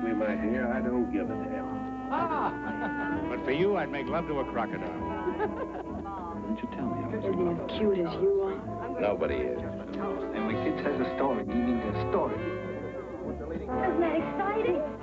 ugly my hair, I don't give a damn. Ah! but for you, I'd make love to a crocodile. Didn't you tell me I was Isn't he as cute as you are? Nobody is. And when kid says a story, he means a story. Isn't that exciting?